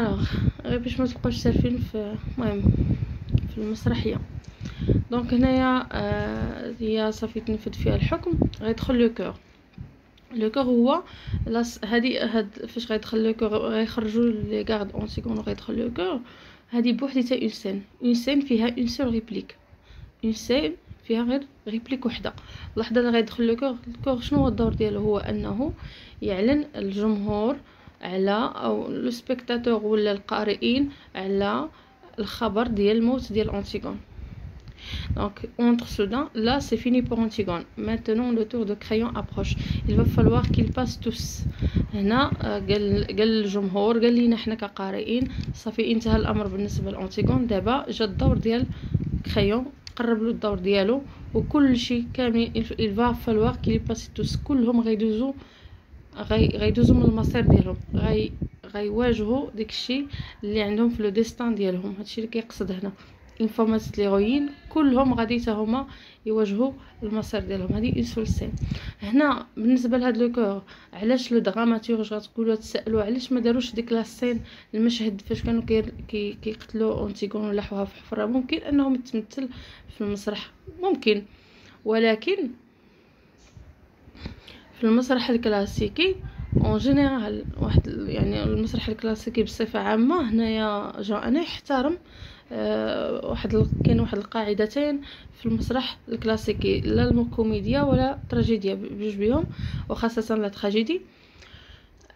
Alors غير باش ما تبقاوش سالفين في المهم في المسرحيه donc هنايا آه هي صافي تنفذ فيها الحكم. غيدخل le chœur. le chœur هو la scène هادي هاد فاش غيدخل le chœur غيخرجوا les gardes une seconde غيدخل le chœur هادي بوحديتها une scène. une scène فيها une seule réplique. une scène فيها غير réplique وحده. اللحظه اللي غيدخل le chœur ال chœur شنو هو الدور ديالو؟ هو أنه يعلن الجمهور على أو le spectateur ولا القارئين على الخبر ديال الموت ديال انتيغون Donc, entre soudain, là, c'est fini pour Antigone. Maintenant, le tour de Créon approche. Il va falloir qu'ils passent tous. هنا قال قال الجمهور قال لينا حنا كقارئين صافي انتهى الامر بالنسبة لانتيغون دابا جا الدور ديال كريون قرب له الدور ديالو وكل شيء كامل il va falloir qu'ils passent tous كلهم غيدوزو غي من المصير ديالهم. غي غيواجهوا داكشي اللي عندهم في le destin ديالهم. هادشي اللي كيقصد هنا. اون فوا ليغوين كلهم غادي حتى هما يواجهوا المصير ديالهم. هذه une seule scène هنا بالنسبة لهاد le chœur علاش le dramaturge غتقولوا تسالوا علاش ما داروش ديك la scène المشهد فاش كانوا كي كيقتلوا اونتيغون ولاحوها في حفرة؟ ممكن أنهم تمثل في المسرح. ممكن. ولكن في المسرح الكلاسيكي en général واحد يعني المسرح الكلاسيكي بصفة عامة هنايا جا أنا يحترم آه، واحد كاين واحد القاعدتين في المسرح الكلاسيكي لا الكوميديا ولا التراجيديا بجوج بيهم وخاصة la tragédie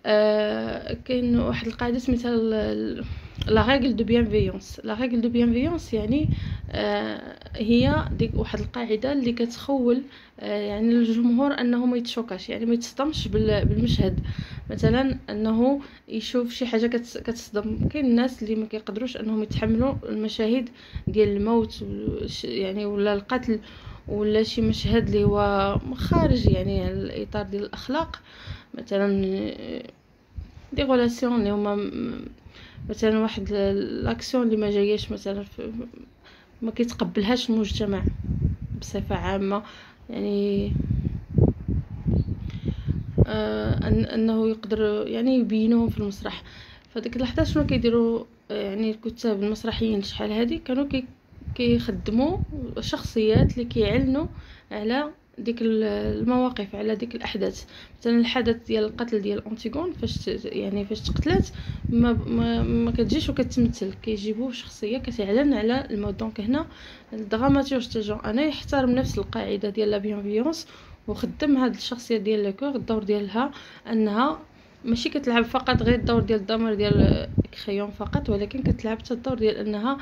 آه كاين واحد القاعدة سميتها la règle de bienséance la règle de bienséance يعني آه هي ديك واحد القاعدة اللي كتخول آه يعني الجمهور أنه ما يتشوكاش يعني ما يتصدمش بالمشهد. مثلا أنه يشوف شي حاجة كتصدم. كاين الناس اللي ما كيقدروش أنهم يتحملوا المشاهد ديال الموت يعني ولا القتل ولا شي مشهد اللي هو خارج يعني الإطار ديال الأخلاق. مثلا des relations اللي هما مثلا واحد l'action اللي ما جاياش مثلا ما كيتقبلهاش المجتمع بصفة عامة. يعني آه أنه يقدر يعني يبينوهم في المسرح. فديك اللحظة شنو كيديروا؟ يعني الكتاب المسرحيين شحال هادي كانوا كي شخصيات اللي كيعلنوا على ديك المواقف على ديك الأحداث. مثلا الحدث ديال القتل ديال انتيغون فاش يعني فاش تقتلات ما ما, ما كتجيش وكتمثل. كيجيبوا شخصيه كتعلن على الموت. donc هنا ال dramaturge تاع أنا يحترم نفس القاعدة ديال la bienséance وخدم هاد الشخصية ديال le chœur الدور ديالها أنها ماشي كتلعب فقط غير الدور ديال الدمر ديال كريون فقط ولكن كتلعب حتى الدور ديال أنها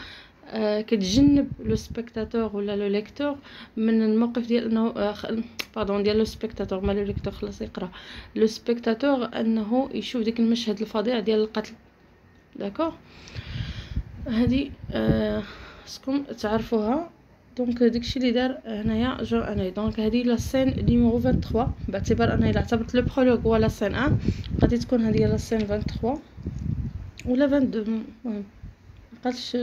كتجنب le spectateur ولا le lecteur من الموقف ديال إنه آه pardon ديال le spectateur ما le lecteur خلاص يقرأ. le spectateur إنه يشوف ديك المشهد الفظيع ديال القتل. d'accord هذه آه سكم تعرفوها. donc داكشي اللي دار هنايا جون انوي donc هذه la scène numéro 23 باعتبار انايا اعتبرت le prologue هو la scène 1 غادي تكون هذه la scène 23 ولا 22 المهم مبقاتش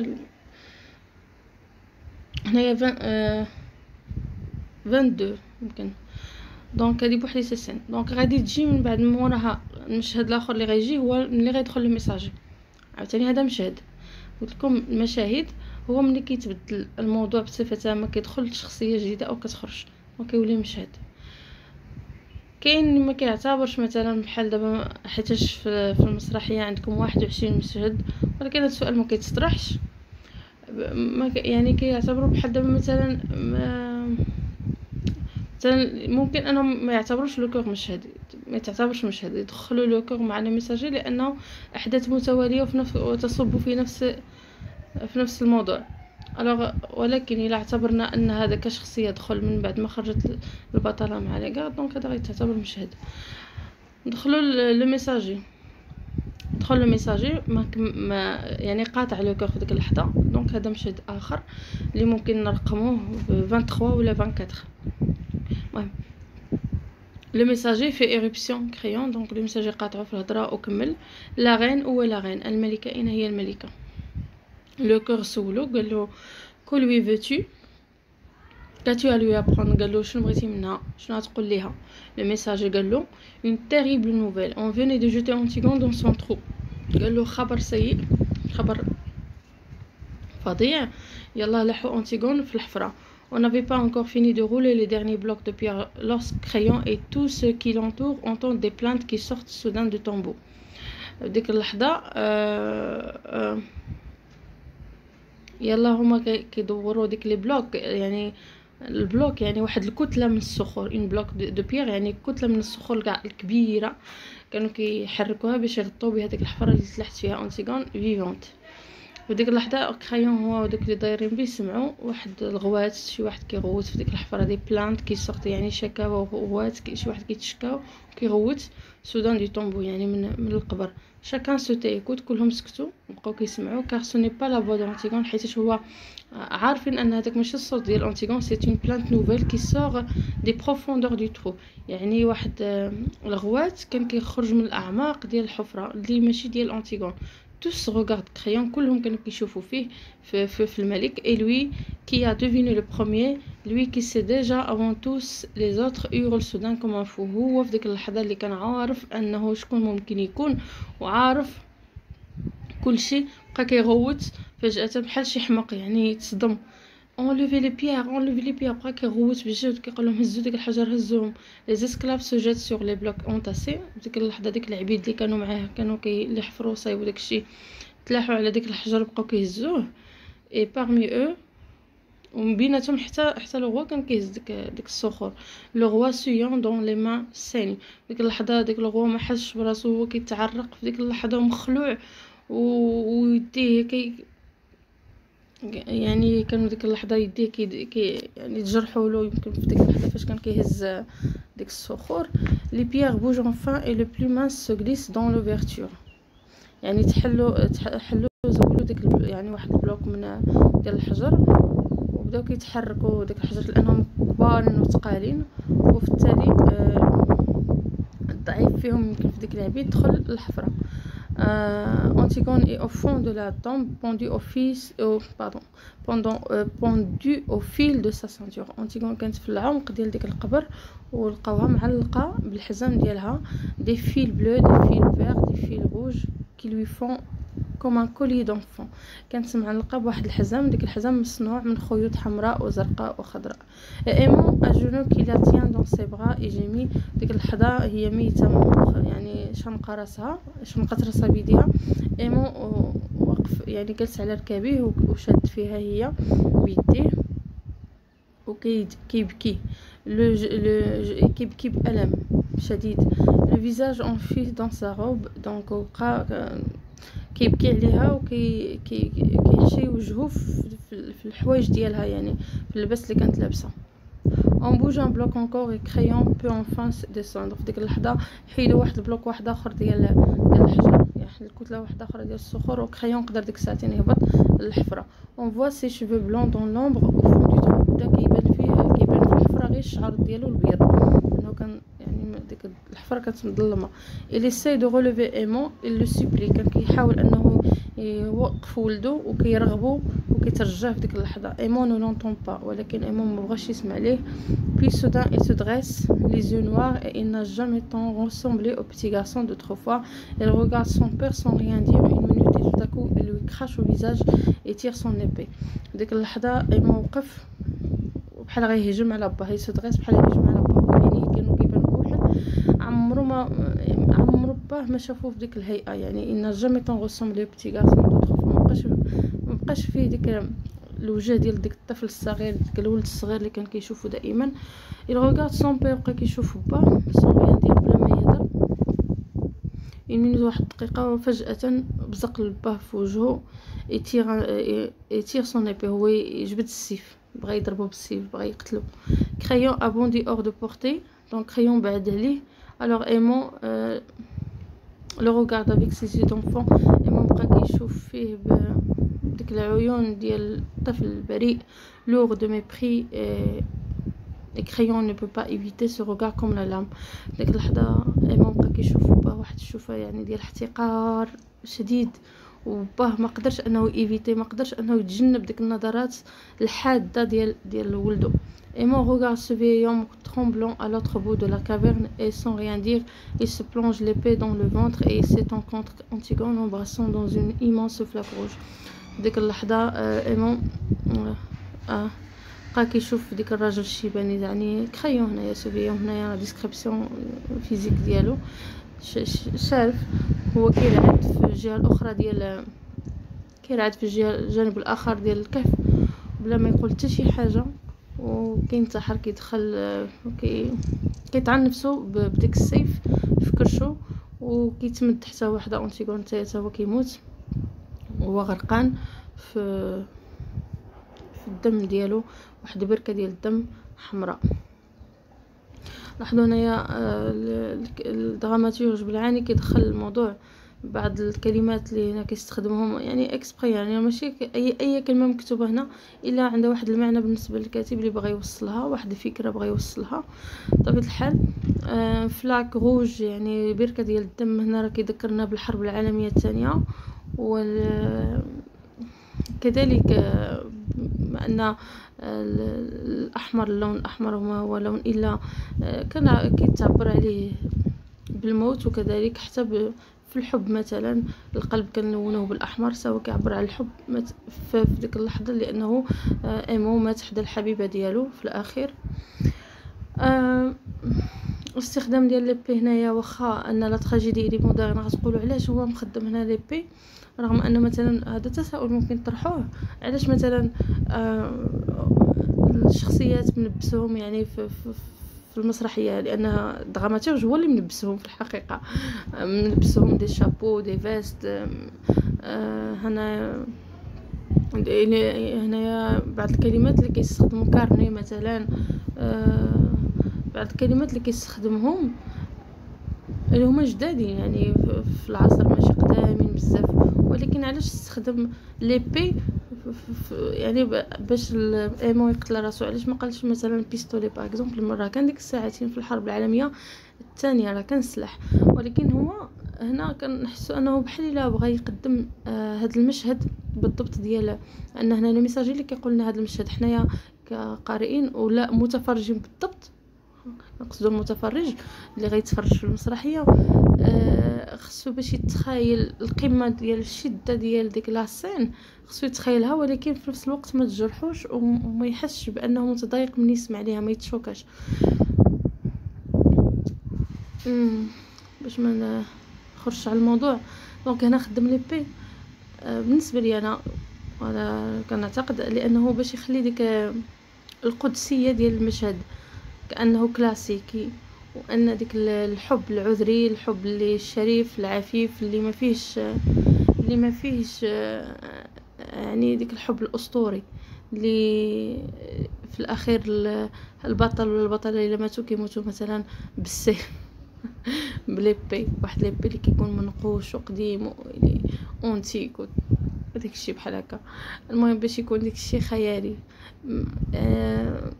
هنايا 22 يمكن. donc هادي بوحدي سي scène donc غادي تجي من بعد موراها المشهد الآخر اللي غيجي هو ملي غيدخل ال messager عاوتاني هذا مشهد. قلت لكم المشاهد هو ملي كيتبدل الموضوع بصفة تامه كيدخل شخصيه جديدة أو كتخرج وكيولي مشهد. كاين اللي ما كيعتبرش مثلا بحال دابا حيتاش في المسرحية عندكم 21 مشهد ولكن هذا السؤال ما كيتطرحش. يعني كيعتبروا بحال دابا مثلا مثلا ممكن انهم ما يعتبروش le chœur مشهد ما تعتبرش مشهد يدخلوا le chœur مع ال messager لأنه أحداث متوالية وفي نفس وتصب في نفس في نفس الموضوع. alors ولكن إلا اعتبرنا أن هذا كشخصية دخل من بعد ما خرجت البطلة مع لي donc هذا غيتعتبر مشهد. ندخلوا le messager. دخل le messager ما, ما يعني قاطع le chœur في ديك اللحظة. donc هذا مشهد آخر اللي ممكن نرقموه ب 23 ولا 24 المهم le messager fait irruption كريون donc le messager قاطعو في الهضرة وكمل. لا غين أو لا غين. الملكة أين هي الملكة؟ le chœur سولو قالو que lui veux-tu? Qu'as-tu à lui apprendre? قالو شنو بغيتي منها شنو غتقول ليها le messager قالو une terrible nouvelle. On venait de jeter Antigone dans son trou قال له خبر سيء خبر فظيع يلا لاحو أنتيغون في الحفرة On n'avait pas encore fini de rouler les derniers blocs de pierre. Lorsque Créon et tous ceux qui l'entourent entendent des plaintes qui sortent soudain du tombeau. ديك اللحظة آه يلا هما كيدوروا ديك les blocs يعني ال bloc يعني واحد الكتلة من الصخور un bloc de pierre يعني كتلة من الصخور كاع الكبيرة كانوا كيحركوها باش يغطوا بها ديك الحفرة اللي تلحت فيها Antigone vivante وديك اللحظة كريون هو ودوك اللي دايرين بيه سمعوا واحد الغوات شي واحد كيغوت في ديك الحفرة des plaintes qui sortent يعني شكاوى وغوات شي واحد كيتشكاو كيغوت soudain du tombeau يعني من من القبر. chacun se tait et écoute كلهم سكتوا بقاو كيسمعوا car ce n'est pas la voix d'Antigone حيت هو عارفين أن هذاك ماشي الصوت ديال انتيغون c'est une plainte nouvelle qui sort des profondeurs du trou يعني واحد الغوات كان كيخرج من الأعماق ديال الحفرة اللي ماشي ديال انتيغون tous regardent Créon كلهم كانوا كيشوفوا فيه في, في, في الملك. Lui qui a deviné le premier lui qui sait déjà avant tous les autres hurle soudain comme un fou. هو في ديك اللحظه اللي كان عارف أنه شكون ممكن يكون وعارف كل شيء بقى كيغوت فجأة بحال شي حمق يعني تصدم enlever les pierres enlever les pierres بقى كيغوت بجد كيقول لهم هزوا ديك الحجر هزوهم. les esclaves se jettent sur les blocs entassés ديك اللحظة ديك العبيد اللي كانوا معاه كانوا كي اللي حفروا صايبوا داكشي تلاحوا على ديك الحجر بقاو كيهزوه. et parmi eux ومن بيناتهم حتى حتى le roi كان كيهز ديك ديك الصخور. le roi suant, dont les mains saignent ديك اللحظة ديك le roi ما حسش براسو هو كيتعرق في ديك اللحظة ومخلوع ويديه كي يعني كانوا ديك اللحظة يديه كي, كي يعني تجرحوا له يمكن في ديك اللحظة فاش كان كيهز ديك الصخور. les pierres bougent enfin et le plus mince se glisse dans l'ouverture يعني تحلوا تحلوا زولوا ديك يعني واحد ال bloc من ديال الحجر وبداو كيتحركوا ديك الحجر لأنهم كبارين وثقالين وفي التالي آه الضعيف فيهم يمكن في ديك العبيد دخل الحفره Antigone est au fond de la tombe, pendu au, fils, euh, pardon, pendant, euh, pendu au fil de sa ceinture. Antigone كانت في العمق ديال ديك القبر ولقاوها معلقة بالحزام ديالها des fils bleus, des fils verts, des fils rouges qui lui font comme un collier d'enfant كانت معلقه بواحد الحزام ديك الحزام مصنوع من خيوط حمراء وزرقاء وخضراء. Hémon à genoux qui la tient dans ses bras et gémit ديك اللحظه هي ميتة يعني شنقه راسها شنقت راسها بيديها. ايمون وقف يعني جلس على ركابيه وشد فيها هي بيديه. وكيبكي لو لو كيبكي بألم شديد. visage enfoui dans sa robe donc وقع كيبكي عليها وكي كي كيخشي وجهو في الحوايج ديالها يعني في اللباس اللي كانت لابسة. On bouge un bloc encore et Créon peut enfin descendre في ديك اللحظه حيدوا واحد ال bloc واحد اخر ديال ديال الحجر يعني الكتله واحدة أخرى ديال الصخور وكريون قدر ديك الساعتين يهبط للحفره on voit ses cheveux blancs dans l'ombre au fond du trou بدا كيبان فيه كيبان في الحفره غير الشعر ديالو البيض لأنه كان ديك الحفرة كانت مظلمه Il essaie de relever Hémon le supplie كان كيحاول أنه يوقف ولدو وكيرغبو وكيترجاه في ديك اللحظة. Hémon ne l'entend pas ولكن ايمون ما بغاش يسمع ليه. Puis soudain il se dresse les yeux noirs et il n'a jamais tant ressemblé au petit garçon d'autrefois. Il regarde son père sans rien dire. Une minute et tout à coup il lui crache au visage et tire ديك اللحظه ايمون وقف بحال غيهجم على باه il se dresse بحال غيهجم على باه يعني كانوا كيبانو عمرو عمرو باه ما شافوه في ديك الهيئة. يعني il n'a jamais tant ressemblé petit garçon ما بقاش ما بقاش فيه ديك الوجه ديال ديك الطفل الصغير ديك الولد الصغير اللي كان كيشوفو دائما. Il regarde son père بقى كيشوف باه sans rien dire بلا ما يهضر. une minute واحد الدقيقة وفجأة بزق لباه في وجهو et tire et tire son épée هو يجبد السيف بغا يضربو بالسيف بغا يقتلو. Créon a bondi hors de portée donc كريون بعد عليه. Alors Hémon le regarde avec ses yeux d'enfant ايمون بقى كيشوف فيه بديك العيون ديال الطفل البريء lourds de mépris et Créon ne peut pas éviter ce regard comme la lame ديك اللحظه ايمون بقى كيشوف باه واحد الشوفه يعني ديال احتقار شديد وباه ما قدرش انه éviter ما قدرش انه يتجنب ديك النظرات الحاده ديال ديال ولدو Hémon regarde ce vieil homme tremblant à l'autre bout de la caverne et sans rien dire, il se plonge l'épée dans le ventre et il s'étend contre Antigone l'embrassant dans une immense flaque rouge. ديك اللحظة ايمون بقى كيشوف ديك الراجل الشيباني يعني كخيو هنايا ce vieux هنايا description physique ديالو شارف هو كيرعد في الجهة الأخرى ديال كيرعد في الجهة الجانب الآخر ديال الكهف بلا ما يقول حتى شي حاجة وكينتحر كيدخل كي كيطعن نفسو بديك السيف في كرشو وكيتمد حتى هو حدا اونتيغون حتى هو كيموت. وهو غرقان في في الدم ديالو واحد بركة ديال الدم حمراء. لاحظوا هنايا آه، ال dramaturge بالعاني كيدخل الموضوع بعض الكلمات اللي هنا كيستخدمهم يعني اكسبري يعني ماشي أي أي كلمة مكتوبة هنا إلا عندها واحد المعنى بالنسبة للكاتب اللي بغى يوصلها واحد الفكرة بغى يوصلها. بطبيعة الحال آه فلاك روج يعني بركة ديال الدم هنا راه كيذكرنا بالحرب العالمية الثانية. وال كذلك بما ان الأحمر اللون الأحمر ما هو لون إلا آه، كان كيتعبر عليه بالموت وكذلك حتى في الحب مثلا القلب كنلونه بالأحمر سواء كيعبر على الحب في ديك اللحظة لأنه آه، إيمو مات حدا الحبيبة ديالو في الأخير. آه، الاستخدام ديال ليبي هنايا واخا أن لا تراجيدي لي موديرن غتقولوا علاش هو مخدم هنا ليبي رغم ان مثلا هذا تساؤل ممكن تطرحوه علاش مثلا آه الشخصيات منبسهم يعني في, في المسرحية لأنها dramaturge هو اللي ملبسهم في الحقيقة. ملبسهم des chapeaux des vestes آه هنا هنايا بعض الكلمات اللي كيستخدموا carnet مثلا آه بعض الكلمات اللي كيستخدمهم اللي هما جدادين يعني في العصر ماشي قدامين بزاف. ولكن علاش استخدم l'épée؟ يعني باش ايمون يقتل راسو علاش ما قالش مثلا pistolet par exemple راه كان ديك الساعتين في الحرب العالمية الثانية راه كان سلاح ولكن هو هنا كنحسو أنه بحال إلا بغى يقدم آه المشهد بالضبط ديال أن هنا ال messager اللي كيقول لنا هذا المشهد حنايا كقارئين ولا متفرجين بالضبط نقصدو المتفرج اللي غيتفرج في المسرحية. آه خصو باش يتخيل القمة ديال الشدة ديال ديك la scène خصو يتخيلها ولكن في نفس الوقت ما تجرحوش وما يحسش بأنه متضايق من يسمع ليها ما يتشوكاش. باش ما نخرجش على الموضوع. donc هنا خدم l'épée. آه بالنسبة لي أنا أنا كنعتقد لأنه باش يخلي ديك القدسية ديال المشهد كأنه كلاسيكي وأن ديك الحب العذري الحب اللي الشريف العفيف اللي ما فيهش اللي ما فيهش يعني ديك الحب الأسطوري اللي في الأخير البطل ولا البطلة اللي ماتوا كيموتوا مثلا بالسيف بليبي واحد ليبي اللي كيكون منقوش وقديم واللي اونتيك الشيء بحال هكا. المهم باش يكون داك الشيء خيالي آه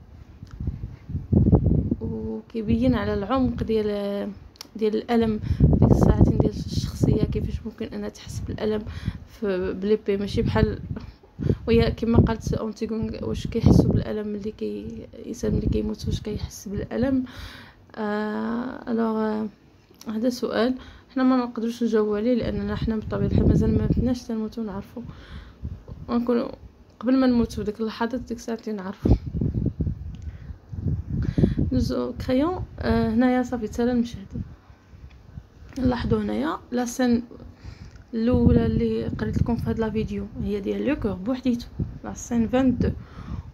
وكيبين على العمق ديال ديال الألم ديك الساعتين ديال الشخصية كيفاش ممكن انها تحس بالألم في ب l'épée ماشي بحال وهي كما قالت اونتيغون واش كيحسوا بالألم اللي كي الانسان اللي كيموت واش كيحس بالألم؟ آه alors آه هذا سؤال. حنا ما نقدروش نجاوب عليه لأننا حنا بطبيعة الحال مازال ما متناش تنموتو نعرفو. ونكون قبل ما نموتو ديك اللحظات ديك الساعتين نعرفو. نزو كريون آه هنايا صافي تسالى المشهد لاحظوا هنايا la scène الأولى اللي قريت لكم في هاد la vidéo هي ديال le chœur بوحديتو. la scène 22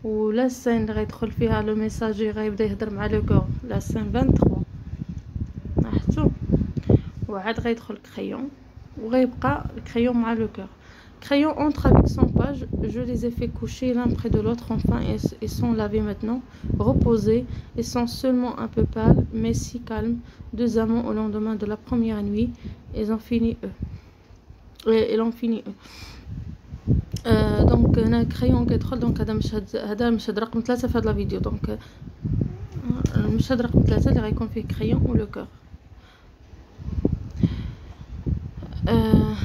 و la scène اللي غيدخل فيها le messager غيبدا يهضر مع le chœur. la scène 23 لاحظتوا وعاد غيدخل كريون وغيبقى الكريون مع le chœur. Crayon entre avec son page, je les ai fait coucher l'un près de l'autre enfin et, sont lavés maintenant, reposés et sont seulement un peu pâles mais si calmes, deux amants au lendemain de la première nuit, ils ont fini eux. Et, ils ont fini eux. آه دونك هنا كريون كيدخل دونك هذا مشهد هذا المشهد رقم ثلاثة في هذا الفيديو دونك المشهد رقم ثلاثة اللي غيكون فيه كريون ولو كور آه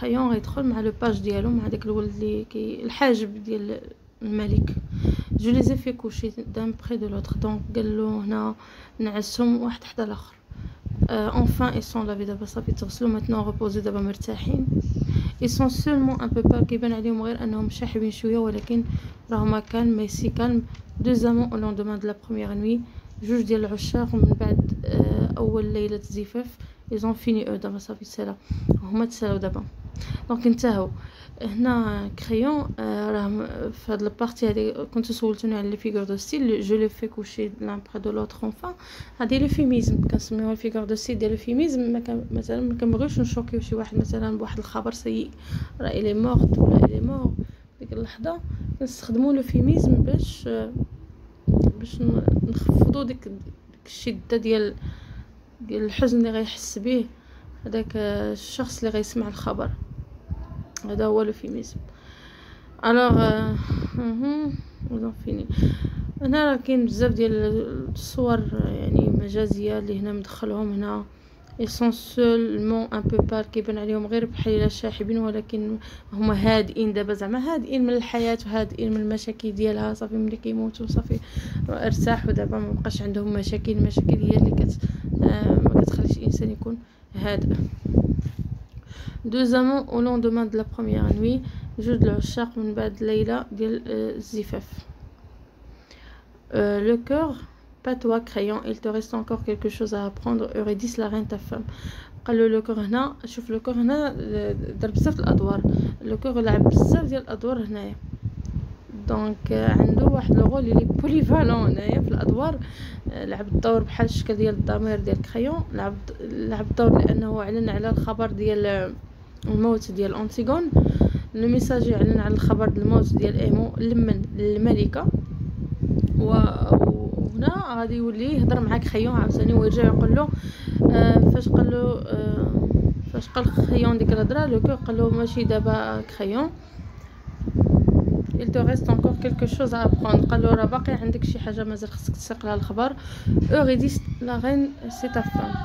كريون غيدخل مع le page ديالو مع داك الولد اللي كي الحاجب ديال الملك. Je les ai fait coucher l'un près de l'autre. donc قالو هنا نعسهم واحد حدا الآخر. enfin ils sont lavés دابا صافي تغسلو maintenant reposés دابا مرتاحين. ils sont seulement un peu pâles كيبان عليهم غير أنهم شاحبين شوية ولكن راهما كان mais si calmes deux amants au lendemain de la première nuit جوج ديال العشاق ومن بعد أول ليلة زفاف. ils ont fini أو دابا صافي تسالا هما تسالاو دابا donc انتهوا هنا كريون راه في هاد ال partie هادي كنتو سولتوني على les figures de style je les ai fait coucher l'un près de l'autre enfin هادي l'euphémisme كنسميوها ال figure de style ديال l'euphémisme مثلا ما كنبغيوش ن choquer يو شي واحد مثلا بواحد الخبر سيء راه elle est morte ولا il est mort ديك اللحظه كنستخدموا l'euphémisme باش باش نخفضوا ديك الشده ديال الحزن اللي غيحس به هذاك الشخص اللي غيسمع الخبر. هذا هو l'euphémisme alors إذا فيني هنا راه كاين بزاف ديال الصور يعني مجازية اللي هنا مدخلهم هنا. essentiellement un peu pâles كيبان عليهم غير بحال شاحبين ولكن هما هادئين دابا زعما هادئين من الحياة وهادئين من المشاكل ديالها صافي ملي كيموتوا صافي ارتاحوا دابا ما بقاش عندهم مشاكل المشاكل هي اللي كت آه ما كتخليش الإنسان يكون هادئ deux amants au lendemain de la première nuit جوج العشاق من بعد ليله ديال الزفاف le chœur pas toi كريون il te reste encore quelque chose à apprendre Eurydice la reine ta femme. قالوا le chœur هنا شوف le chœur هنا دار بزاف الأدوار. le chœur لعب بزاف ديال الأدوار هنايا. donc عنده واحد le rôle اللي polyvalent هنايا في الأدوار. لعب الدور بحال الشكل ديال الضمير ديال كريون لعب لعب الدور لأنه أعلن على الخبر ديال الموت ديال أنتيغون. le message يعلن على الخبر ديال الموت ديال إيمون لمن الملكه و غادي يولي يهضر معا كريون عاوتاني ويرجع يقول له آه فاش قال له آه فاش قال كريون ديك الهضرة le chœur قال له ماشي دابا كريون il te reste encore quelque chose à apprendre. قال له راه باقي عندك شي حاجة مازال خصك تسيق لها الخبر. Eurydice la reine c'est ta femme.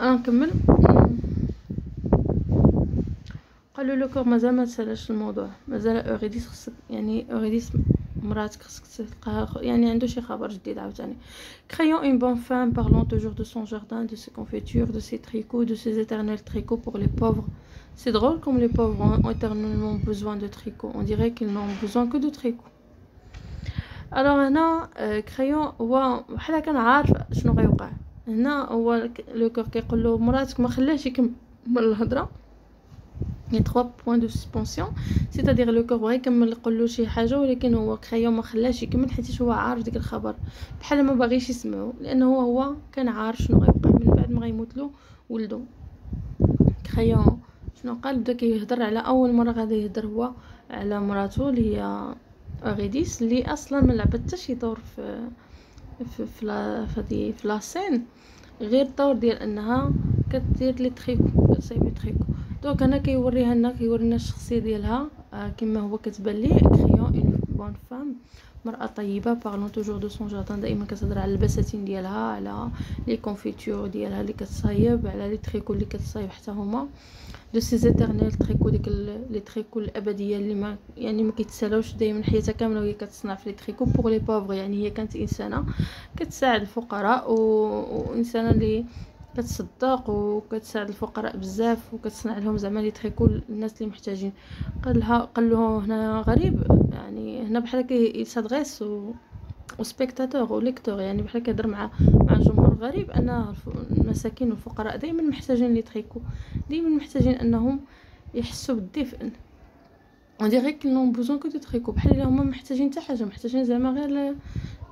أنا نكمل. قالوا كور مازال ما تسالاش الموضوع. مازال اوريديس خصك يعني اوريديس مراتك خصك تلقاها يعني عنده شي خبر جديد عاوتاني créons une bonne femme parlons toujours de son jardin de ses confitures de ses tricots de ses éternels tricots pour les pauvres c'est drôle comme les pauvres ont éternellement besoin de tricots on dirait qu'ils n'ont besoin que de tricots alors هنا كريون هو بحال كان عارف شنو غيوقع هنا هو لو كور كيقول له مراتك ما خلاش يكمل الهضره يعني 3 points de suspension c'est-à-dire le chœur بغا يكمل يقول له شي حاجة ولكن هو كريون ما خلاش يكمل حيت هو عارف ديك الخبر. بحال ما باغيش يسمعو لأنه هو كان عارف شنو غيوقع من بعد ما غيموت له ولدو. كريون شنو قال؟ بدا كيهضر على أول مرة غادي يهضر هو على مراتو اللي هي أغيديس اللي أصلا ما لعبت حتى شي دور في في في في, la scène غير الدور ديال أنها كدير les tricots كتصايب les tricots. donc أنا كيوريها لنا كيورينا الشخصية ديالها. آه كما هو كتبان لي كريون une bonne femme مرأة طيبة parlant toujours de son jardin دائما كتهضر على البساتين ديالها على les confitures ديالها اللي كتصايب على les tricots اللي كتصايب حتى هما. de ses éternels tricots ديك les tricots الأبدية اللي ما يعني ما كيتسالاوش دائما حياتها كاملة وهي كتصنع في les tricots pour les pauvres يعني هي كانت إنسانة كتساعد الفقراء و... وانسانه اللي كتصدق وكتساعد الفقراء بزاف وكتصنع لهم زعما les tricots الناس اللي محتاجين. قال لها قال له هنا غريب يعني هنا بحال كي s'adresse و و spectateurs و lecteurs يعني بحال كيهضر مع مع الجمهور غريب أن المساكين والفقراء دائما محتاجين les tricots دائما محتاجين أنهم يحسوا بالدفء. on dirait qu'ils n'ont besoin que de tricots بحال هما محتاجين حتى حاجة محتاجين زعما غير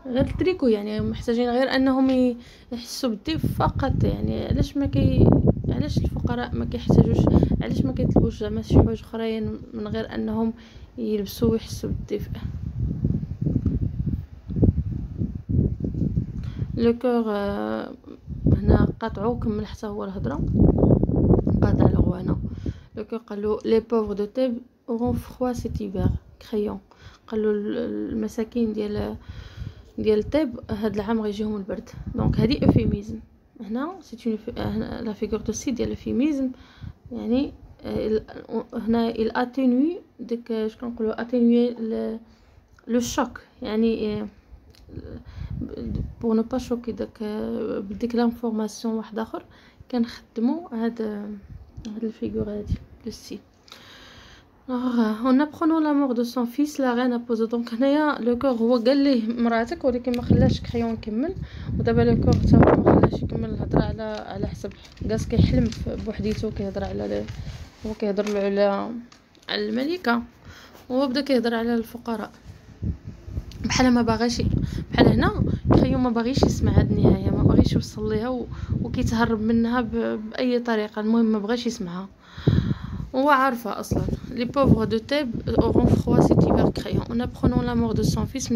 غير التريكو يعني محتاجين غير أنهم يحسوا بالدفء فقط يعني. علاش ما كي علاش الفقراء ما كيحتاجوش علاش ما كيطلبوش زعما شي حوايج أخرين من غير أنهم يلبسوا ويحسوا بالدفء le chœur هنا قاطعو كمل حتى هو الهضرة. قاطع ال roi هنا. le chœur قالو les pauvres de Thèbes auront froid cet hiver كريون قالو المساكين ديال ديال Thèbes هاد العام غيجيهم البرد. donc هادي euphémisme هنا c'est la figure de style ديال euphémisme يعني هنا il atténue ديك اش كنقولوا atténuer le choc يعني pour ne pas choquer داك بديك l'information واحد آخر كنخدمو هاد هاد ال figure هادي de style En apprenant la mort de son fils, la reine a posé donc هنايا le chœur هو قال ليه مراتك ولكن ما خلاش كريون يكمل. ودابا le chœur حتى هو ما خلاش يكمل الهضره على على حسب. جالس كيحلم بوحديتو كيهضر على هو كيهضر على على الملكة. وهو بدا كيهضر على الفقراء. بحال ما باغاش بحال هنا كريون ما باغيش يسمع هاد النهاية ما باغيش يوصل ليها وكيتهرب منها بأي طريقة. المهم ما بغاش يسمعها. هو عارفه اصلا Les pauvres de Thèbes auront froid cet hiver crayon. En apprenant la mort de son fils,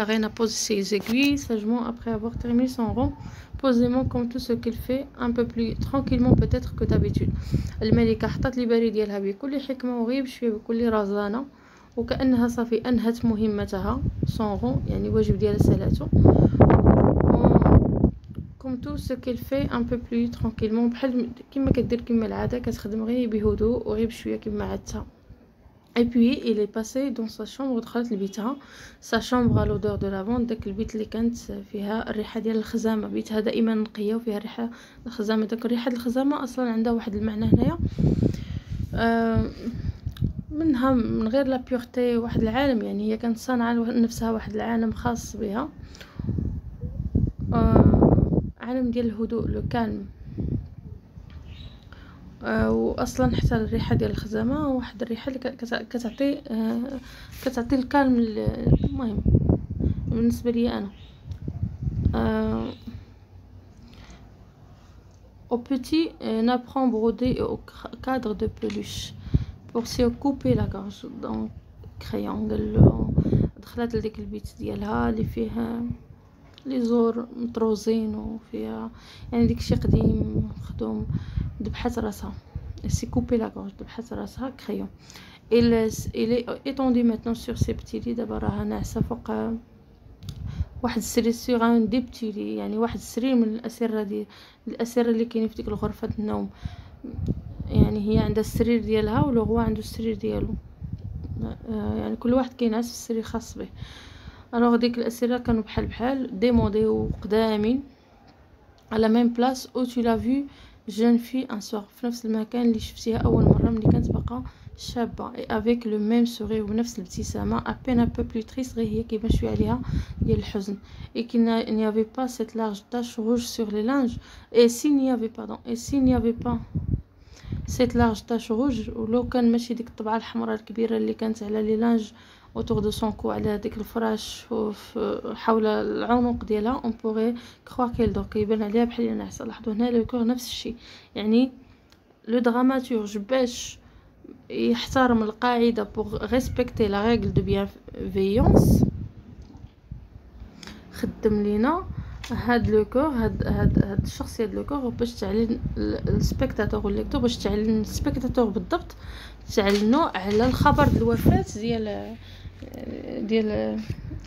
la reine a posé ses aiguilles sagement après avoir terminé son rang, posément comme tout ce qu'il fait, un peu plus tranquillement peut-être que d'habitude. الملكة حطت لي بالي ديالها بكل حكمة وغيب شوية بكل رزانة وكأنها صافي أنهت مهمتها سون رون يعني واجب ديالها سالاتو comme tout ce qu'elle fait un peu plus tranquillement بحال كيما كدير كيما العادة كتخدم غير بهدوء وغير بشوية كيما عادتها et puis elle est passée dans sa chambre دخلت لبيتها sa chambre à l'odeur de داك البيت اللي كانت فيها الريحه ديال الخزامه بيتها دائما نقيه وفيها ريحه الخزامه داك ريحه الخزامه أصلا عندها واحد المعنى هنايا منها من غير لا بيورتي واحد العالم يعني هي كانت صانعه نفسها واحد العالم خاص بها آه عالم ديال الهدوء لو كالم آه واصلا حتى الريحة ديال الخزامة واحد الريحة اللي كتعطي آه كتعطي الكالم المهم بالنسبة لي أنا. آه au petit un apprend brodé au cadre de peluche. Pour se couper la gorge donc crayon دخلت لديك البيت ديالها اللي فيه لي زور مطروزين وفيها يعني ديكشي قديم مخدوم ذبحات راسها. s'est coupé la gorge ذبحات راسها كريون elle est étendue maintenant sur ses petits دابا راها ناعسه فوق واحد السرير sur un des petits lits يعني واحد السرير من الأسرة ديال الأسرة اللي كاينين في ديك الغرفة النوم. يعني هي عندها السرير ديالها ولو هو عنده السرير ديالو. يعني كل واحد كينعس في السرير خاص به. alors ديك الاسئله كانوا بحال بحال démodés démodés à la même place où tu l'as vue jeune fille un soir في نفس المكان اللي شفتيها اول مره ملي كانت باقا شابه et avec le même sourire ونفس الابتسامه à peine un peu plus triste غير هي كيبان شوية عليها ديال الحزن et qu'il n'y avait pas cette large tache rouge sur les linges et s'il n'y avait pardon et s'il n'y avait pas cette large tache rouge ولو كان ماشي ديك الطبعه الحمراء الكبيره اللي كانت على les linges autour de son cou على ديك الفراش حول العنق ديالها. on pourrait croire qu'elle dort كيبان عليها بحال ناعسه لاحظوا هنا le chœur نفس الشيء. يعني le dramaturge باش يحترم القاعدة pour respecter la règle de bienséance خدم لينا هاد le chœur هاد هاد هاد الشخصيه ديال le chœur باش تعلن ال spectateur وال lecteur باش تعلن ال spectateur بالضبط تعلنو على الخبر ديال الوفاة ديال ديال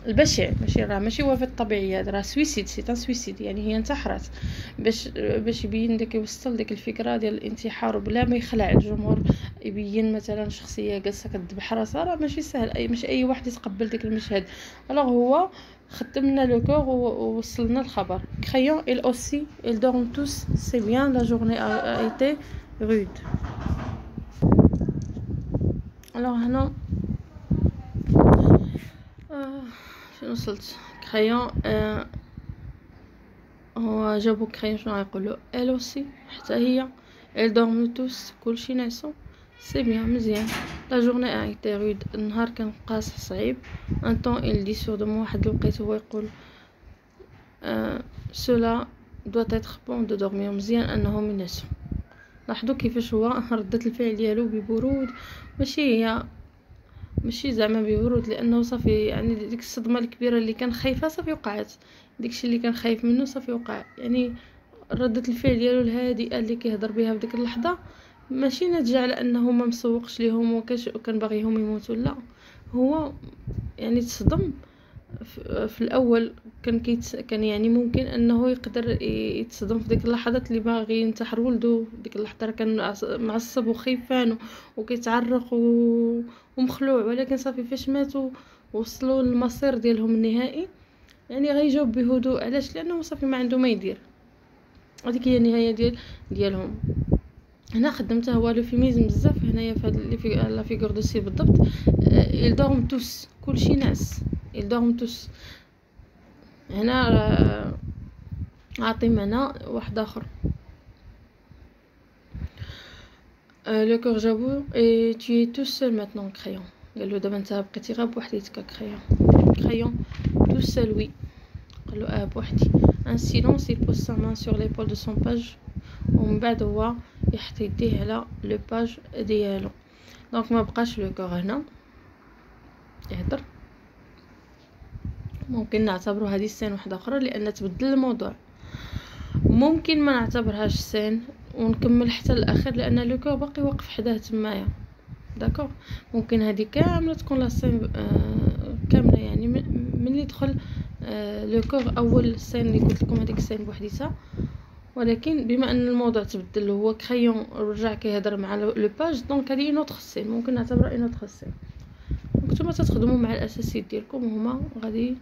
البشع ماشي راه ماشي وفاه طبيعيه راه suicide c'est un suicide يعني هي انتحرت. باش باش يبين داك يوصل ديك الفكرة ديال الانتحار بلا ما يخلع الجمهور يبين مثلا شخصية جالسه كتذبح راسها راه ماشي سهل. أي ماشي أي واحد يتقبل ديك المشهد. alors هو خدمنا le chœur ووصلنا الخبر. كريون eux aussi ils dorment tous. C'est bien la journée a été rude. Alors هنا آه فين وصلت؟ كريون آه هو جابو كريون شنو غيقولو؟ eux aussi حتى هي ils dorment tous كلشي نعسو c'est bien مزيان. la journée a été rude النهار كان قاصح صعيب. un temps il dit sourdement واحد الوقيت هو يقول آه cela doit être bon de dormir مزيان انهم ينعسو لاحظوا كيفاش هو ردة الفعل ديالو ببرود. ماشي هي ماشي زعما ببرود لأنه صافي يعني ديك الصدمة الكبيرة اللي كان خايفة صافي وقعت. داكشي اللي كان خايف منه صافي وقع. يعني ردة الفعل ديالو الهادئة اللي كيهضر بها في ديك اللحظة ماشي ناتجة على أنه ما مسوقش ليهم وكان باغيهم يموتوا لا. هو يعني تصدم. في الأول كان كان يعني ممكن أنه يقدر يتصدم في ديك اللحظات اللي باغي ينتحر ولدو. ديك اللحظة كان معصب وخيفان وكيتعرق ومخلوع. ولكن صافي فاش ماتوا وصلوا للمصير ديالهم النهائي يعني غيجاوب بهدوء. علاش؟ لأنه صافي ما عنده ما يدير. هذيك هي النهاية ديال ديالهم. هنا خدمته هو لو فيميزم بزاف هنايا في هاد la figure de style بالضبط. ils dorment tous كلشي ناعس. ils dorment tous هنا أعطي معنى واحد آخر. le chœur جابو et tu es tout seul maintenant Créon قالو دابا انت بقيتي غير بوحديتك كريون. كريون tout seul oui قالو آه بوحدي. un silence il pose sa main sur l'épaule de son page. ومن بعد هو يحط يديه على le page ديالو. donc ما بقاش le chœur هنا. يهدر ممكن نعتبرو هذه ال scène واحدة أخرى لأن تبدل الموضوع. ممكن ما نعتبرهاش scène ونكمل حتى الأخير لأن le chœur باقي واقف حداه تمايا. d'accord ممكن هذه كاملة تكون la scène آه كاملة يعني من اللي دخل آه le chœur أول scène اللي قلت لكم هذيك السين بوحديتها. ولكن بما أن الموضوع تبدل هو كريون رجع كيهضر مع le page donc هذه une autre scène ممكن نعتبرها une autre scène نتوما تخدموا مع الاساسيات ديالكم وهما غادي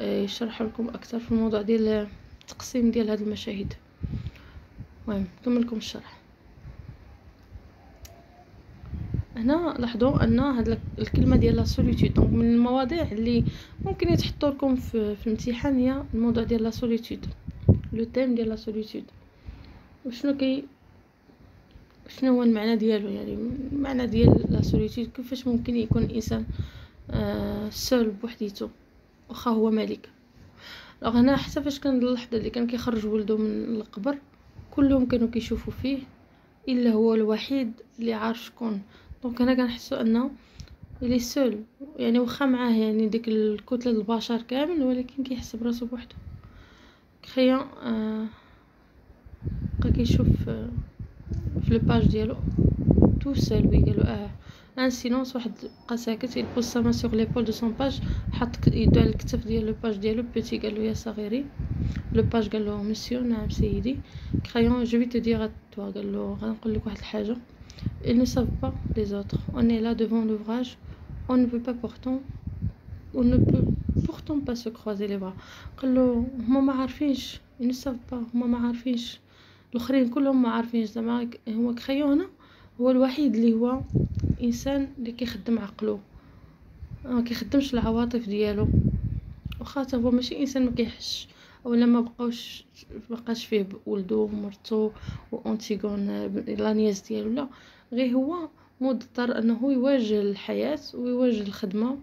آه، يشرحوا لكم أكثر في الموضوع ديال التقسيم ديال هاد المشاهد. المهم نكملكم الشرح. هنا لاحظوا أن هاد الكلمة ديال la solitude donc من المواضيع اللي ممكن يتحطوا لكم في, في الامتحان هي الموضوع ديال la solitude le thème ديال la solitude وشنو كي شنو هو المعنى ديالو؟ يعني المعنى ديال la solitude كيفاش ممكن يكون الإنسان آه seul بوحديتو؟ واخا هو ملك. alors هنا حتى فاش كان اللحظة اللي كان كيخرج ولده من القبر كلهم كانوا كيشوفوا فيه إلا هو الوحيد اللي عارف شكون. donc أنا كنحسو أنه il est seul يعني واخا معاه يعني ديك الكتلة البشر كامل ولكن كيحس براسو بوحدو. كريون آه بقى كيشوف آه في le page ديالو tout seul oui قالو آه un silence واحد بقى ساكت il pose sa main sur l'épaule de son page حط يدو على الكتف ديال le page ديالو petit قالو يا صغيري le page قالو مسيو نعم سيدي كريون je vais te dire à toi قالو غنقول لك واحد الحاجة ils ne savent pas les autres on est là devant l'ouvrage on ne peut pas pourtant on ne peut pourtant pas se croiser les bras قالو هما ما عارفينش savent pas هما ما عارفينش. الآخرين كلهم ما عارفين زعما هو كخيو هنا هو الوحيد اللي هو إنسان اللي كيخدم عقله ما كيخدمش العواطف ديالو. واخا هو ماشي إنسان ما كيحش. أولا ما بقاوش بقاش فيه ولدو ومرتو وأنتيغون لانياز ديالو لا. غير هو مضطر أنه يواجه الحياة ويواجه الخدمة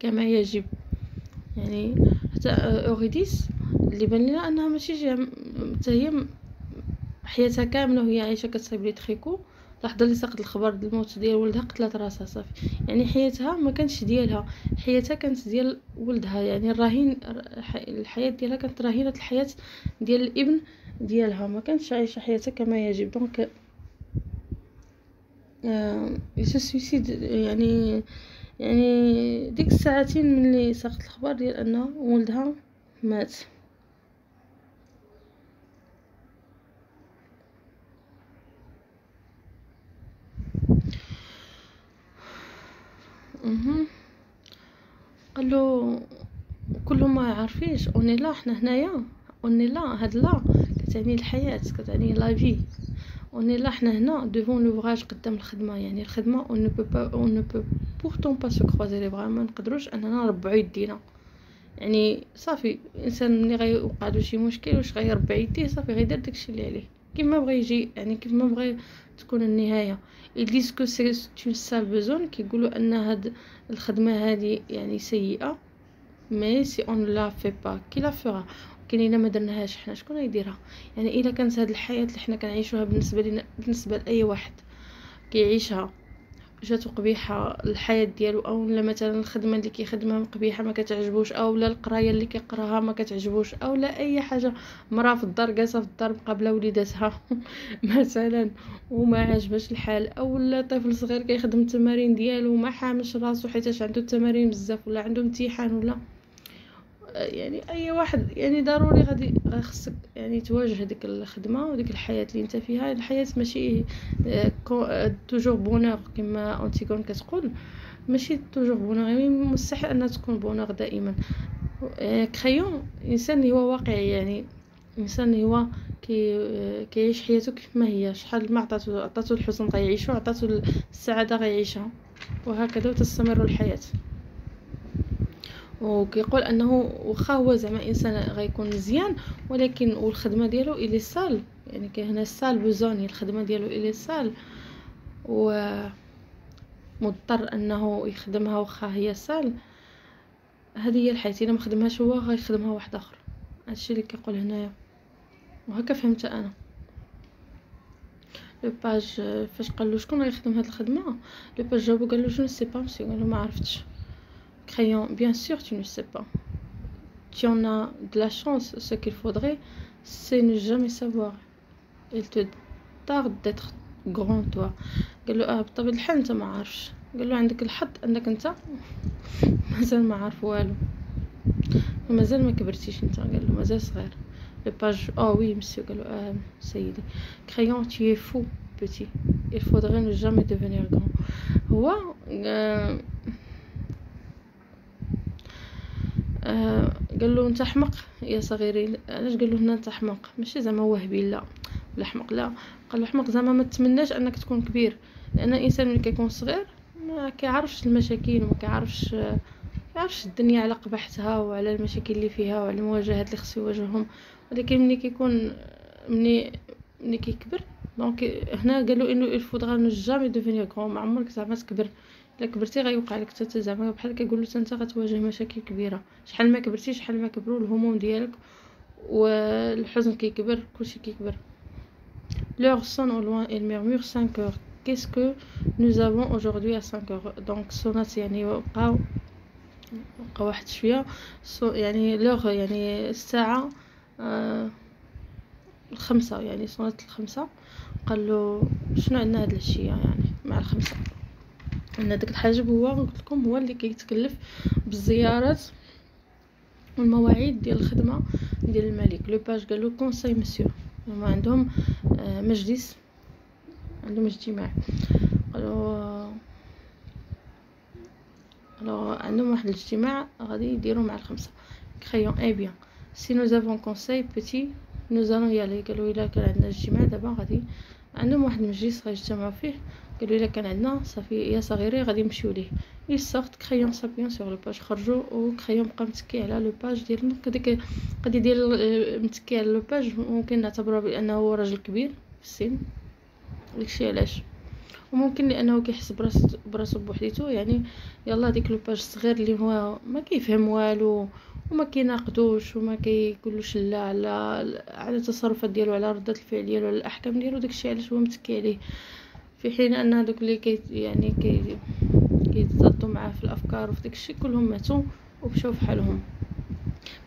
كما يجب. يعني حتى اوريديس اللي بان لنا أنها ماشي حتى هي حياتها كاملة وهي عايشة كتصايب les tricots لحظه اللي سقط الخبر الموت ديال ولدها قتلت راسها صافي. يعني حياتها ما كانش ديالها حياتها كانت ديال ولدها. يعني الرهين الحياة ديالها كانت رهينه الحياة ديال الابن ديالها. ما كانش عايشة حياتها كما يجب. دونك آه سويسيد يعني يعني ديك الساعتين ملي سقط الخبر ديال أن ولدها مات. قالو كلهم ما عارفينش on est là حنا هنايا on est là هاد لا كتعني الحياة كتعني la vie. on est là حنا هنا devant l'ouvrage قدام الخدمه يعني الخدمه on ne peut pas on ne peut pourtant pas se croiser les bras ما نقدروش اننا نربعو يدينا يعني صافي الانسان ملي غيوقع له شي مشكل واش غيربع يديه صافي غيدير داكشي اللي عليه كيما بغى يجي يعني كيف ما بغى تكون النهايه ils que c'est une sale كيقولوا ان هاد الخدمه هذه يعني سيئه mais si on la fait pas qui la fera كاين إلا ما درناهاش حنا شكون غيديرها؟ يعني إلا كانت هاد الحياة اللي حنا كنعيشوها بالنسبة لنا بالنسبة لأي واحد كيعيشها جاتو قبيحة الحياة ديالو أو لا مثلا الخدمة اللي كيخدمها قبيحة ما كتعجبوش أو لا القراية اللي كيقراها ما كتعجبوش أو لا أي حاجة مرا في الدار جالسة في الدار مقابلة وليداتها مثلا وما عجبش الحال أو لا طفل صغير كيخدم التمارين ديالو وما حامش راسو حيتاش عنده التمارين بزاف ولا عنده امتحان ولا يعني أي واحد يعني ضروري غادي خصك يعني تواجه هذيك الخدمة وديك الحياة اللي أنت فيها. الحياة ماشي toujours bonheur كما أنتيغون كتقول. ماشي toujours bonheur يعني مستحيل أنها تكون bonheur دائما. كريون إنسان هو واقعي يعني إنسان هو كي كيعيش حياته كيف ما هي. شحال ما عطاتو عطاتو الحزن غيعيشو عطاتو السعادة غيعيشها. وهكذا تستمر الحياة. وكيقول أنه واخا هو زعما إنسان غيكون مزيان ولكن والخدمة ديالو إلي سال يعني كاين هنا سال بوزوني الخدمة ديالو إلي سال و مضطر أنه يخدمها واخا هي سال هذه هي الحياة. إلا ما خدمهاش هو غيخدمها واحد آخر. هادشي اللي كيقول هنايا. وهكا فهمت أنا. le page فاش قالو شكون غيخدم هاد الخدمة؟ le page جاوبو قالو je ne sais pas monsieur قالو ما عرفتش. crayon bien sûr tu ne sais pas tu en as de la chance ce qu'il faudrait c'est ne jamais savoir il te tarde d'être grand toi قال له اه بطبيعه الحال انت ما عارفش قال له عندك الحظ انك انت مازال ما عارف والو مازال ما كبرتيش انت قال له مازال صغير لو باج اه وي مسيو قال له اه سيدي كريون tu es fou petit il faudrait ne jamais devenir grand هو آه قال له أنت حمق يا صغيري علاش قال له هنا أنت حمق ماشي زعما وهبي لا ولا حمق لا. قال له حمق زعما ما تتمناش أنك تكون كبير لأن الانسان ملي كيكون صغير ما كيعرفش المشاكل وما كيعرفش كيعرفش الدنيا على قبحتها وعلى المشاكل اللي فيها وعلى المواجهات اللي خصو يواجههم. ولكن ملي كيكون ملي ملي كيكبر donc هنا قالوا إنه il faudrait ne jamais devenir grand ما عمرك زعما تكبر. الا كبرتي غيوقع لك حتى زعما بحال كيقولوا انت غتواجه مشاكل كبيرة. شحال ما كبرتي شحال ما كبروا الهموم ديالك والحزن كيكبر كلشي كيكبر. L'heure sonne au loin, il murmure 5 heures. Qu'est-ce que nous avons aujourd'hui à 5 heures? Donc صونات يعني وقعوا وقع واحد شوية يعني l'heure يعني الساعة آه الخمسة يعني صونات الخمسة قال له شنو عندنا هاد العشيه يعني مع الخمسة إن داك الحاجب هو قلت لكم هو اللي كيتكلف بالزيارات والمواعيد ديال الخدمة ديال الملك. le page قال له conseil monsieur هما عندهم آه مجلس عندهم اجتماع. قالوا alors عندهم واحد الاجتماع غادي يديروا مع الخمسة. كريون eh bien si nous avons conseil petit nous allons y aller قالوا إلا كان عندنا اجتماع دابا غادي عندهم واحد المجلس غيجتمعوا فيه. قالوا الا كان عندنا صافي يا صغيري غادي نمشيو ليه. Il sort كريون s'appuyant sur le page خرجوا وكريون بقى متكي على le page ديال هذيك قد يدير متكي على le page ممكن نعتبره بأنه راجل كبير في السن. داكشي علاش؟ وممكن لأنه كيحس براسو براسو بوحديتو. يعني يلا ديك le page الصغير اللي هو ما كيفهم والو وما كيناقدوش وما كيقولوش لا على على التصرفات ديالو على ردة الفعل ديالو على الأحكام ديالو. داكشي علاش هو متكي عليه. في حين أن هذوك اللي كي يعني كي كيتضادوا معاه في الأفكار وفي داكشي كلهم ماتوا ومشاو حالهم.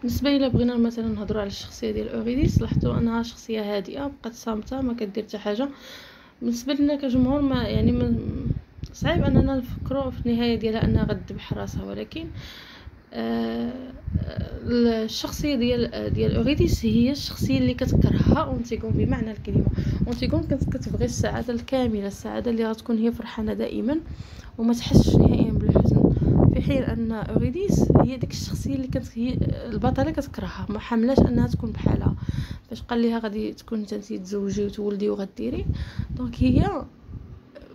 بالنسبة إلى بغينا مثلا نهضروا على الشخصية ديال أوريديس لاحظتوا أنها شخصية هادئة بقات صامتة ما كدير حتى حاجة. بالنسبة لنا كجمهور ما يعني من صعيب أننا نفكروا في النهاية ديالها أنها غتذبح راسها ولكن آه الشخصية ديال ديال أوريديس هي الشخصية اللي كتكرهها. اونتيغون بمعنى الكلمة. اونتيغون كتبغي السعادة الكاملة السعادة اللي غتكون هي فرحانة دائما وما تحسش نهائيا بالحزن. في حين أن أوريديس هي ديك الشخصية اللي كانت هي البطلة كتكرهها. ما حاملاش أنها تكون بحالها. فاش قال ليها غادي تكون أنت تزوجي وتولدي وغديري. donc هي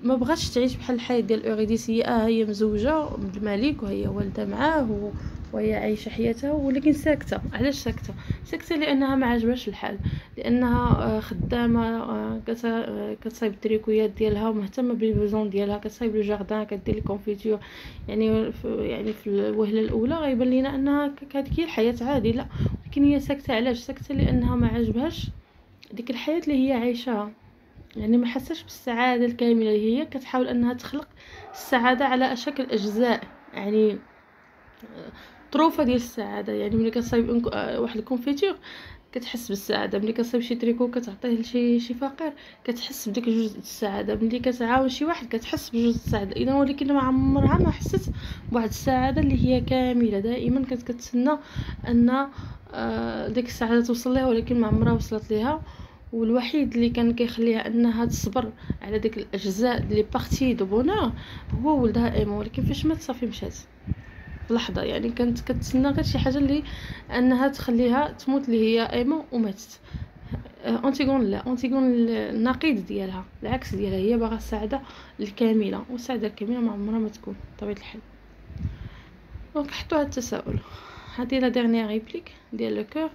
ما بغاتش تعيش بحال الحياة ديال اوريديس هي آه هي مزوجة بالملك وهي والدة معاه وهي عايشة حياتها ولكن ساكتة. علاش ساكتة؟ ساكتة لأنها ما عجبهاش الحال. لأنها خدامة آه، كتصايب التريكويات ديالها ومهتمة بال besoins ديالها كتصايب le jardin كدير les confitures. يعني يعني في الوهلة الأولى غيبان لينا أنها هذيك هي الحياة عادي. لا ولكن هي ساكتة. علاش؟ ساكتة لأنها ما عجبهاش ديك الحياة اللي هي عايشاها. يعني ما حسش بالسعادة الكاملة اللي هي كتحاول أنها تخلق السعادة على شكل أجزاء يعني طروفة ديال السعادة. يعني ملي كتصايب واحد ال confiture كتحس بالسعادة. ملي كتصيب شي تريكو كتعطيه لشي شي فقير كتحس بديك جزء السعادة. ملي كتعاون شي واحد كتحس بجزء السعادة. إذا ولكن ما عمرها ما حست بواحد السعادة اللي هي كاملة. دائما كانت كتسنى أن آه ديك السعادة توصل ليها ولكن ما عمرها وصلت ليها. والوحيد اللي كان كيخليها أنها تصبر على ديك الأجزاء les parties de bonheur هو ولدها ايمون ولكن فاش مات صافي مشات. لحظه يعني كانت كتسنى غير شي حاجة اللي أنها تخليها تموت اللي هي ايمون وماتت. اونتيغون لا اونتيغون النقيض ديالها العكس ديالها هي باغا السعادة الكاملة والسعادة الكاملة ما عمرها ما تكون طبيعه الحال. donc حطوا هذا التساؤل. هذه la dernière réplique ديال le chœur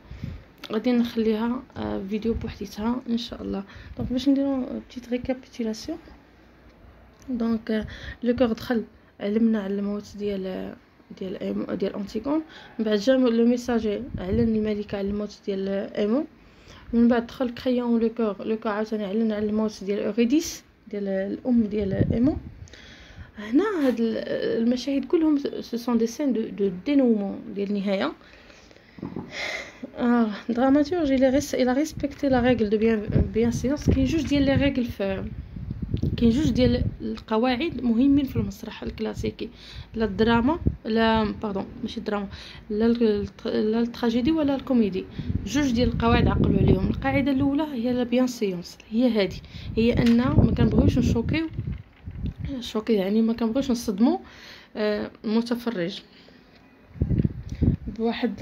غادي نخليها فيديو بوحديتها إن شاء الله. donc باش نديرو petite récapitulation donc le chœur دخل علمنا على الموت ديال ديال ديال أنتيغون. من بعد جا le messager علن الملكه على الموت ديال ايمون من بعد دخل كريون le chœur le chœur عاوتاني علن على الموت ديال اوريديس ديال الأم ديال ايمون هنا هاد المشاهد كلهم ce sont des scènes de dénouement ديال النهايه آه dramaturge il a respecté la règle de bien bienséance كاين جوج ديال les règles في كاين جوج ديال القواعد مهمين في المسرح الكلاسيكي لا الدراما لا pardon ماشي الدراما لا la tragédie ولا الكوميدي جوج ديال القواعد عقلوا عليهم القاعده الاولى هي la bienséance هي هذه هي ان ما كنبغيوش نشوكيو choquer يعني ما كنبغيوش نصدمو المتفرج بواحد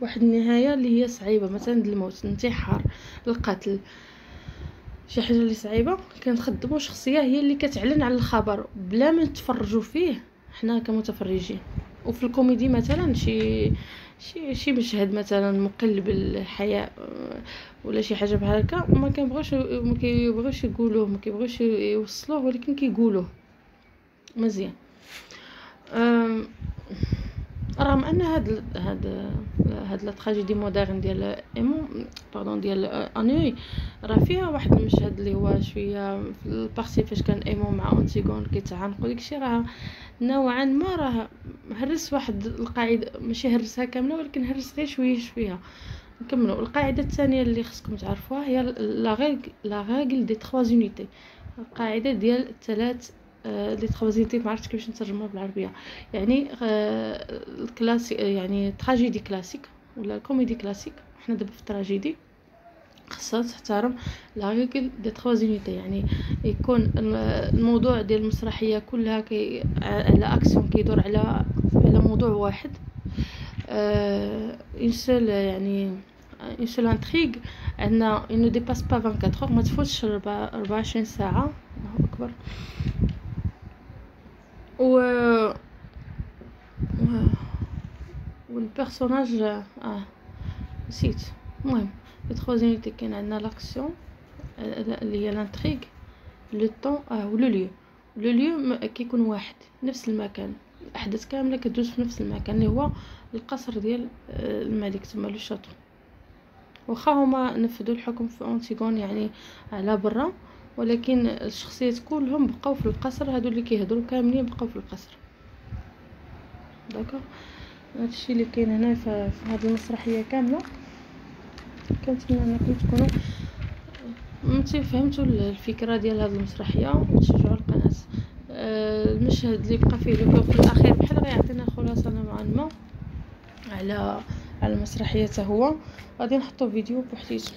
واحد النهاية اللي هي صعيبة. مثلا الموت الانتحار القتل. شي حاجة اللي صعيبة. كنخدموا شخصية هي اللي كتعلن على الخبر. بلا ما نتفرجوا فيه حنا كمتفرجين. وفي الكوميدي مثلا شي شي شي مشهد مثلا مقل بالحياة ولا شي حاجة بحال هكا ما كنبغيوش ما كيبغيوش يقولوه ما كيبغيوش يوصلوه ولكن كيقولوه. مزيان. رغم أن هاد هاد هاد la tragédie moderne ديال ايمون pardon ديال أنوي راه فيها واحد المشهد اللي هو شوية في ال partie فاش كان ايمون مع اونتيغون كيتعانقوا داكشي راه نوعا ما راه هرس واحد القاعدة ماشي هرسها كاملة ولكن هرس غير شوية شوية. نكملوا القاعدة الثانية اللي خصكم تعرفوها هي la règle la règle des 3 unités القاعدة ديال الثلاث les trois unités ما عرفتش كيفاش نترجمها بالعربية. يعني آه، الكلاسيك يعني tragédie classique ولا comédie classique. حنا دابا في ال tragédie خاصها تحترم la règle des trois unités يعني يكون الموضوع ديال المسرحية كلها كي على أكسيون كيدور على على موضوع واحد. une seule يعني une seule intrigue عندنا ne dépasse pas 24 heures ما تفوتش 24 ساعة. الله أكبر. و وال personnages آه نسيت المهم ال trois unités كاين عندنا l'action اللي هي l'intrigue le temps آه و le lieu le lieu كيكون واحد نفس المكان الاحداث كامله كدوز في نفس المكان اللي هو القصر ديال الملك تما le château واخا هما نفذوا الحكم في اونتيغون يعني على برا ولكن الشخصيات كلهم بقاو في القصر هادو اللي كيهضروا كاملين بقاو في القصر. d'accord هادشي اللي كاين هنا في هذه المسرحية كاملة. كنتمنى أنكم تكونوا متي فهمتوا الفكرة ديال هذه المسرحية وتشجعوا القناة. آه، المشهد اللي بقى فيه لو في الأخير بحال غيعطينا خلاصة نوعا ما على على المسرحية حتى هو. غادي نحطو فيديو بوحديتو.